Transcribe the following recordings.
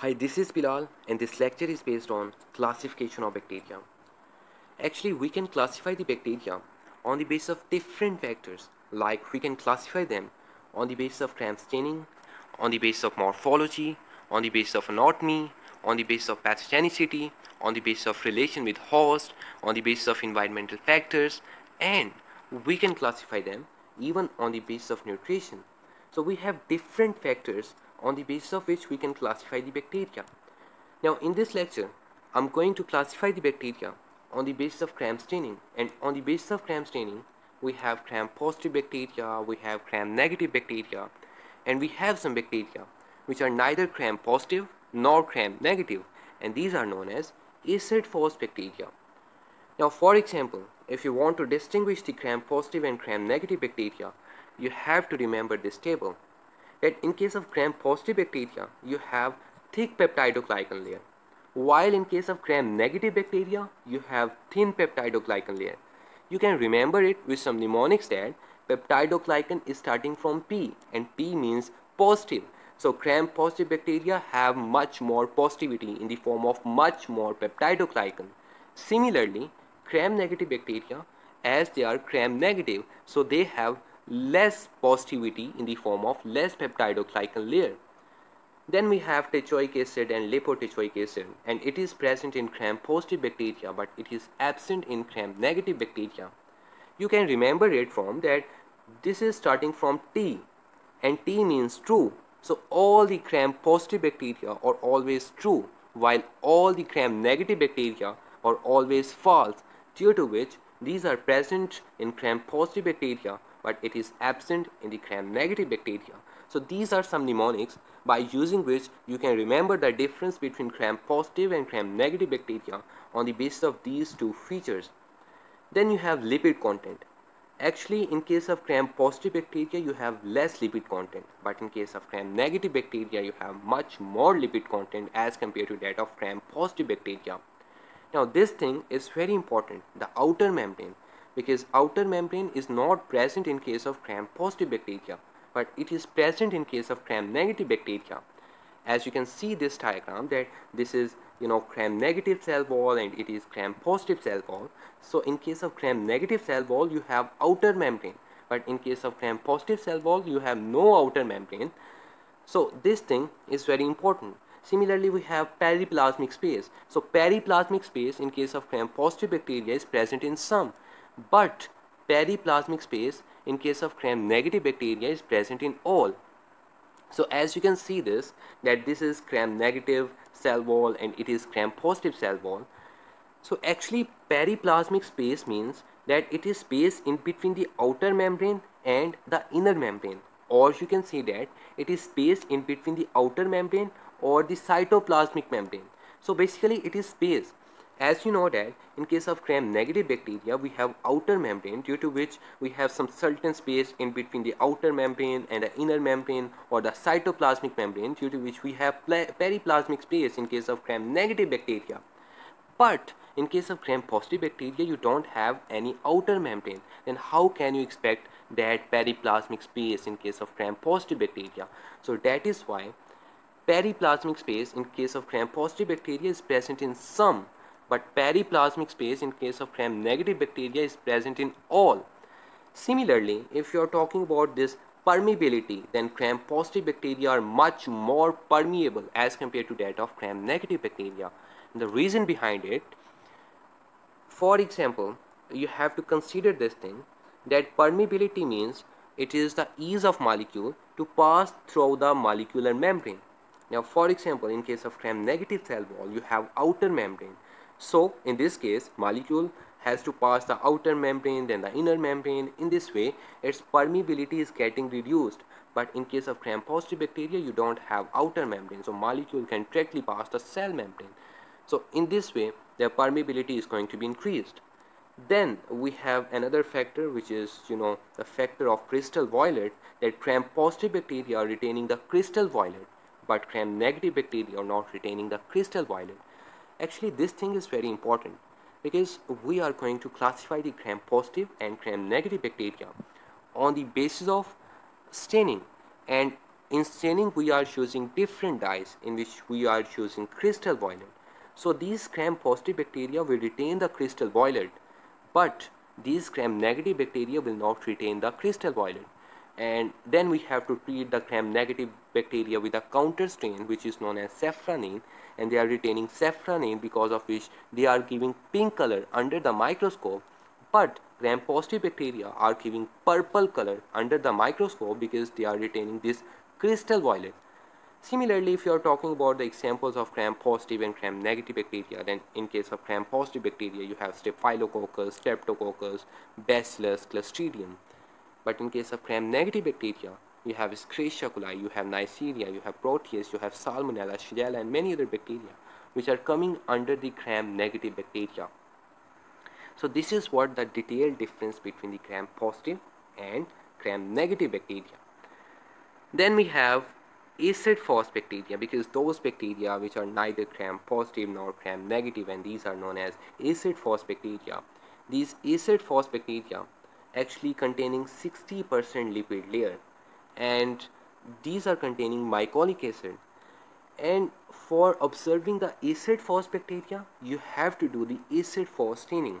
Hi, this is Bilal and this lecture is based on classification of bacteria. Actually, we can classify the bacteria on the basis of different factors like we can classify them on the basis of Gram staining, on the basis of morphology, on the basis of anatomy, on the basis of pathogenicity, on the basis of relation with host, on the basis of environmental factors and we can classify them even on the basis of nutrition. So we have different factors on the basis of which we can classify the bacteria. Now in this lecture, I'm going to classify the bacteria on the basis of gram staining and on the basis of gram staining we have gram positive bacteria, we have gram negative bacteria and we have some bacteria which are neither gram positive nor gram negative and these are known as acid fast bacteria. Now for example, if you want to distinguish the gram positive and gram negative bacteria, you have to remember this table that in case of gram-positive bacteria, you have thick peptidoglycan layer, while in case of gram-negative bacteria, you have thin peptidoglycan layer. You can remember it with some mnemonics that peptidoglycan is starting from P and P means positive. So gram-positive bacteria have much more positivity in the form of much more peptidoglycan. Similarly, gram-negative bacteria as they are gram-negative, so they have less positivity in the form of less peptidoglycan layer. Then we have teichoic acid and lipoteichoic acid and it is present in gram-positive bacteria but it is absent in gram-negative bacteria. You can remember it from that this is starting from T and T means true. So all the gram-positive bacteria are always true while all the gram-negative bacteria are always false due to which these are present in gram-positive bacteria but it is absent in the gram-negative bacteria. So these are some mnemonics by using which you can remember the difference between gram-positive and gram-negative bacteria on the basis of these two features. Then you have lipid content. Actually, in case of gram-positive bacteria, you have less lipid content. But in case of gram-negative bacteria, you have much more lipid content as compared to that of gram-positive bacteria. Now, this thing is very important, the outer membrane because outer membrane is not present in case of gram positive bacteria but it is present in case of gram negative bacteria. As you can see this diagram that this is you know gram negative cell wall and it is gram positive cell wall. So in case of gram negative cell wall you have outer membrane but in case of gram positive cell wall you have no outer membrane. So this thing is very important. Similarly, we have periplasmic space. So periplasmic space in case of gram positive bacteria is present in some but periplasmic space in case of gram negative bacteria is present in all. So as you can see this that this is gram negative cell wall and it is gram positive cell wall. So actually periplasmic space means that it is space in between the outer membrane and the inner membrane. Or you can say that it is space in between the outer membrane or the cytoplasmic membrane. So basically it is space as you know that in case of gram-negative bacteria, we have outer membrane due to which we have some certain space in between the outer membrane and the inner membrane or the cytoplasmic membrane due to which we have periplasmic space in case of gram-negative bacteria. But in case of gram-positive bacteria, you don't have any outer membrane. Then how can you expect that periplasmic space in case of gram-positive bacteria? So that is why periplasmic space in case of gram-positive bacteria is present in some but periplasmic space in case of gram-negative bacteria is present in all. Similarly, if you are talking about this permeability, then gram-positive bacteria are much more permeable as compared to that of gram-negative bacteria. And the reason behind it, for example, you have to consider this thing that permeability means it is the ease of molecule to pass through the molecular membrane. Now, for example, in case of gram-negative cell wall, you have outer membrane so in this case molecule has to pass the outer membrane then the inner membrane. In this way its permeability is getting reduced. But in case of gram positive bacteria you don't have outer membrane. So molecule can directly pass the cell membrane. So in this way their permeability is going to be increased. Then we have another factor which is you know the factor of crystal violet that gram positive bacteria are retaining the crystal violet but gram negative bacteria are not retaining the crystal violet Actually, this thing is very important because we are going to classify the gram positive and gram negative bacteria on the basis of staining. And in staining we are using different dyes in which we are using crystal violet. So these gram positive bacteria will retain the crystal violet but these gram negative bacteria will not retain the crystal violet and then we have to treat the gram negative bacteria with a counter stain which is known as safranin and they are retaining safranin because of which they are giving pink color under the microscope but gram positive bacteria are giving purple color under the microscope because they are retaining this crystal violet. Similarly, if you are talking about the examples of gram-positive and gram-negative bacteria, then in case of gram-positive bacteria, you have Staphylococcus, Streptococcus, Bacillus, Clostridium. But in case of gram-negative bacteria, you have Escherichia coli, you have Neisseria, you have Proteus, you have Salmonella, Shigella, and many other bacteria which are coming under the gram-negative bacteria. So this is what the detailed difference between the gram-positive and gram-negative bacteria. Then we have acid fast bacteria because those bacteria which are neither gram positive nor gram negative and these are known as acid fast bacteria. These acid fast bacteria actually containing 60% lipid layer. And these are containing mycolic acid. And for observing the acid fast bacteria you have to do the acid fast staining.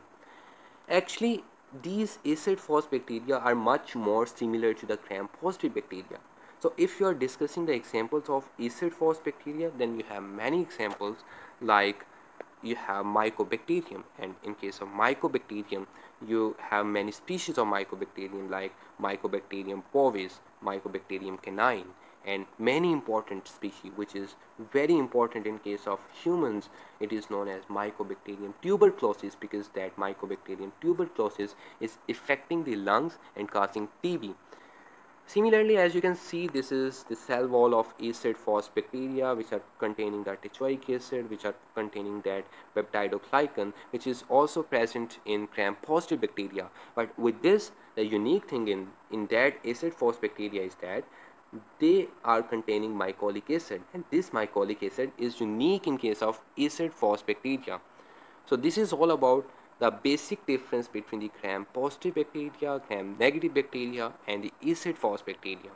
Actually these acid fast bacteria are much more similar to the gram positive bacteria. So if you are discussing the examples of acid fast bacteria then you have many examples like you have mycobacterium. And in case of mycobacterium you have many species of mycobacterium like mycobacterium bovis mycobacterium canine and many important species which is very important in case of humans. It is known as mycobacterium tuberculosis because that mycobacterium tuberculosis is affecting the lungs and causing TB Similarly, as you can see, this is the cell wall of acid fast bacteria which are containing that teichoic acid, which are containing that peptidoglycan, which is also present in gram-positive bacteria. But with this, the unique thing in, in that acid fast bacteria is that they are containing mycolic acid and this mycolic acid is unique in case of acid fast bacteria. So this is all about the basic difference between the gram positive bacteria, gram negative bacteria and the acid fast bacteria.